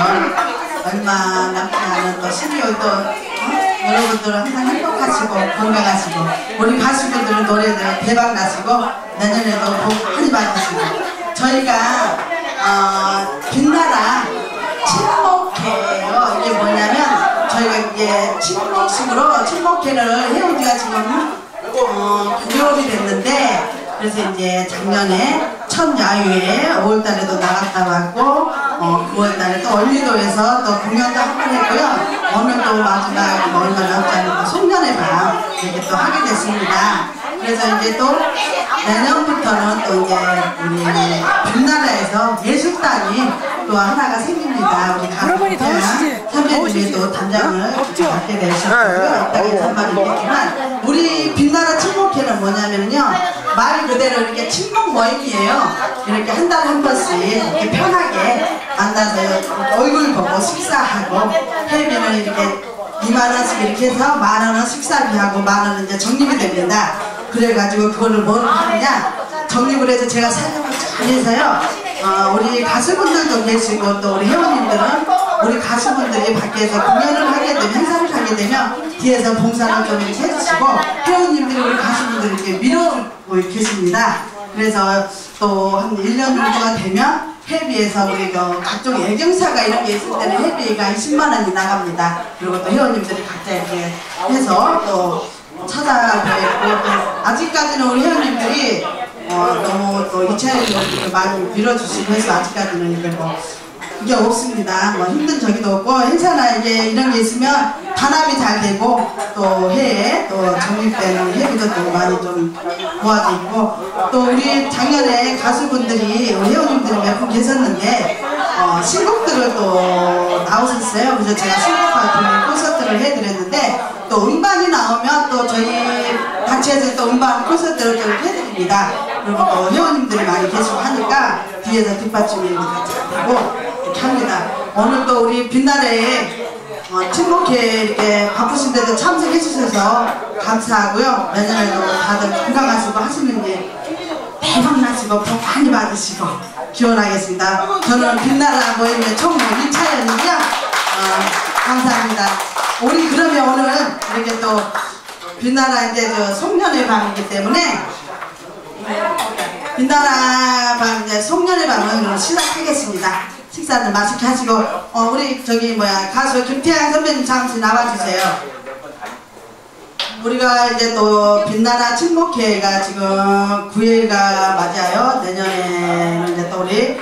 얼마 남지 않은 또 12월 또 어? 여러분들 항상 행복하시고 건강하시고 우리 가수분들 노래들 대박 나시고 내년에도 복 많이 받으시고 저희가 어, 빛나라 친목회예요. 이게 뭐냐면 저희가 이게 친목식으로 친목회를 해온 지가 지금 어, 9개월이 됐는데 그래서 이제 작년에 첫 야유회 5월달에도 나갔다 왔고 어, 9월달에 또 월미도에서 또 공연도 한 번 했고요. 오늘 또 마지막 남지 않은 송년회 밤 이렇게 또 하게 됐습니다. 그래서 이제 또 내년부터는 또 이제 우리 빛나라에서 예술단이 또 하나가 생깁니다. 우리 여러분이 더우시지? 선배님이? 또 단장을 덥죠? 맡게 되셨고요. 이따가 한마디 있겠지만 우리 빛나라 친목회는 뭐냐면요. 말 그대로 이렇게 친목 모임이에요. 이렇게 한 달에 한 번씩 이렇게 편하게 만나서 얼굴 보고 식사하고 해면은 이렇게 2만 원씩 이렇게 해서 만 원은 식사비하고 만 원은 이제 적립이 됩니다. 그래가지고 그거를 뭘 하느냐 적립을 해서 제가 사용을 잘 해서요. 어, 우리 가수분들도 계시고 또 우리 회원님들은 우리 가수분들이 밖에서 공연을 하게 되면 행사를 하게 되면 뒤에서 봉사를 좀 이렇게 해주시고 회원님들이 우리 가수분들 이렇게 밀어주고 계십니다. 그래서 또 한 1년 정도가 되면 회비에서 우리 그 각종 애경사가 이런 게 있을 때는 회비가 20만 원이 나갑니다. 그리고 또 회원님들이 각자 이렇게 해서 또 찾아뵙고 또 아직까지는 우리 회원님들이 어, 너무 또 이차적으로 많이 밀어주시고 해서 아직까지는 이게 뭐 이게 없습니다. 뭐 힘든 적이도 없고 행사나 이제 이런 게 있으면 단합이 잘 되고 또 해에 또 적립되는 회비도 또 많이 좀 모아져 있고 또 우리 작년에 가수분들이 우리 회원님들이 몇 분 계셨는데 어, 신곡들을 또 나오셨어요. 그래서 제가 신곡 발표를 콘서트를 해드 단체에서 또 음반 콘서트를 또 해드립니다. 그리고 또 회원님들이 많이 계시고 하니까 뒤에서 뒷받침이 잘 되고 이렇게 합니다. 오늘 또 우리 빛나래에 어, 친목회 이렇게 바쁘신데도 참석해 주셔서 감사하고요. 내년에도 다들 건강하시고 하시는 게 대박 나시고 복 많이 받으시고 기원하겠습니다. 저는 빛나라 모임의 총무 이차연이고요. 어, 감사합니다. 우리 그러면 오늘 이렇게 또 빛나라 이제 저 송년회 밤이기 때문에 빛나라 밤 이제 송년회 밤을 시작하겠습니다. 식사는 맛있게 하시고 어 우리 저기 뭐야 가수 김태양 선배님 잠시 나와주세요. 우리가 이제 또 빛나라 친목회가 지금 9회가 맞아요. 내년에는 이제 또 우리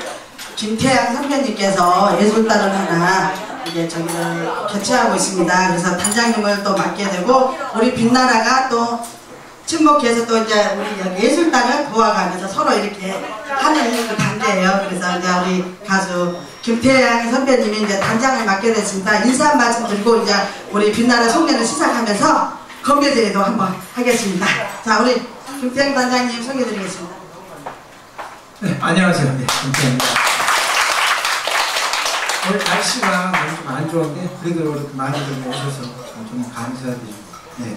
김태양 선배님께서 예술단을 하나 이제 저기를 개최하고 있습니다. 그래서 단장님을 또 맡게 되고 우리 빛나라가 또 친목회에서 또 이제 우리 예술단을 도와가면서 서로 이렇게 하는 그 단계예요. 그래서 이제 우리 가수 김태양 선배님이 이제 단장을 맡게 됐습니다. 인사 한 말씀 드리고 이제 우리 빛나라 송년을 시작하면서 건배대회도 한번 하겠습니다. 자, 우리 김태양 단장님 소개드리겠습니다. 네, 안녕하세요. 네, 김태입니다. 오늘 날씨가 너무 좀 안 좋은데 그래도 이렇게 많이들 오셔서 좀 감사드리고 네.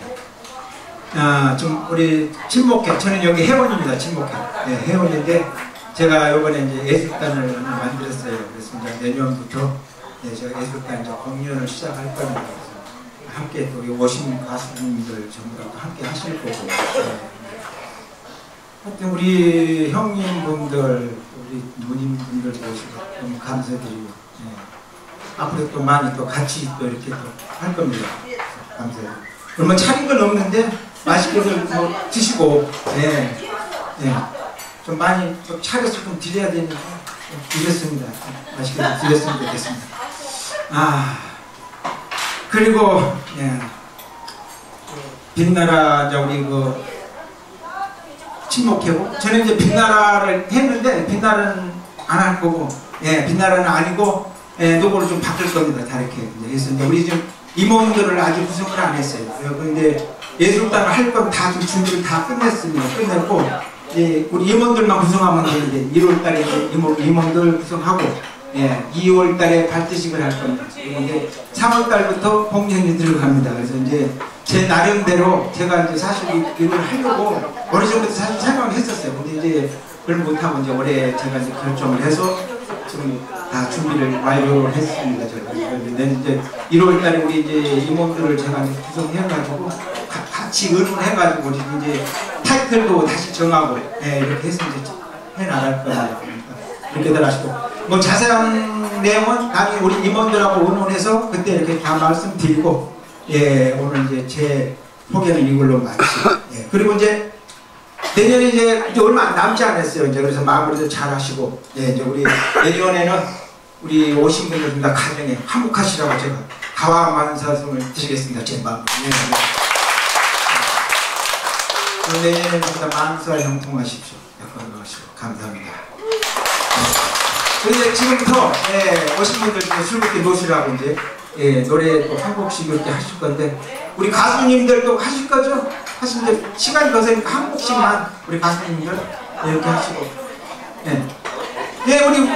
아, 좀 우리 친목회 저는 여기 회원입니다. 친목회 네, 회원인데 제가 이번에 이제 예술단을 만들었어요. 그래서 이제 내년부터 네, 제가 예술단 이제 공연을 시작할 겁니다. 함께 또 오신 가수님들 전부 다 함께 하실 거고 네. 하여튼 우리 형님분들, 우리 누님 분들도 오시고 너무 감사드리고 예. 앞으로 또 많이 또 같이 또 이렇게 또 할 겁니다. 감사해요. 그러면 차린 건 없는데 맛있게들 뭐 드시고 예. 예. 좀 많이 좀 차려서 좀 드려야 되니까 좀 드렸습니다. 맛있게 좀 드렸으면 좋겠습니다. 아 그리고 예. 빛나라 이제 우리 그 침묵해고 저는 이제 빛나라를 했는데 빛나라는 안 할 거고 예 빛나라는 아니고 예 노고를 좀 바꿀 겁니다. 다 이렇게 이제 했는데 우리 지금 임원들을 아직 구성을 안 했어요. 그런데 예술단을 할 건다좀 준비를 다 끝냈습니다. 끝냈고 예 우리 임원들만 구성하면 되는데 1월 달에 이제 임원, 임원들 구성하고 예 2월 달에 발대식을 할 겁니다. 그리고 이제 3월 달부터 공연이 들어갑니다. 그래서 이제 제 나름대로 제가 이제 사실 이 일을 하려고 어느 정도 사실 생각을 했었어요. 근데 이제 그걸 못하고 이제 올해 제가 이제 결정을 해서 좀다 준비를 완료를 했습니다. 제가 근데 이제 1월 달에 우리 이제 임원들을 제가 이제 구성해가지고 가- 같이 의논해가지고 이제 타이틀도 다시 정하고 예, 이렇게 해서 이제 해나갈 겁니다. 이렇게들 하시고 뭐 자세한 내용은 나중에 우리 임원들하고 의논해서 그때 이렇게 다 말씀드리고 예 오늘 이제 제 소개는 이걸로 마치고 예, 그리고 이제 내년에 이제, 이제 얼마 남지 않았어요. 이제 그래서 마무리도 잘 하시고, 예, 이제 우리 내년에는 우리 오신 분들 다 가정에 한복하시라고 제가 가와만사성을 드리겠습니다. 제 마음. 예, 네. 네. 내년에는 진짜 만사 형통하십시오. 건강하시고 감사합니다. 네. 그런데 지금부터 예, 오신 분들 이제 술부터 놓으시라고 이제 예, 노래 또한 곡씩 이렇게 하실 건데 우리 가수님들도 하실 거죠? 하시는데 시간이 더세니까 한 곡씩만 우리 가수님들 이렇게 하시고 예, 예 우리